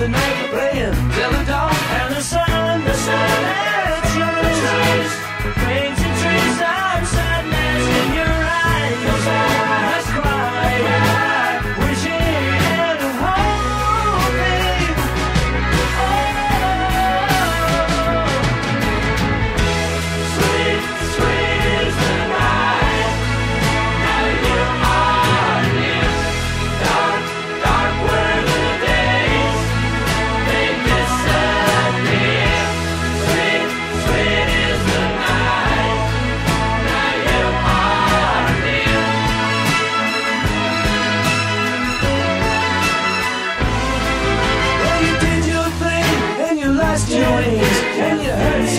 the night we're playing, till the dawn and the sun, the sun, and the sun. your. Can you hurt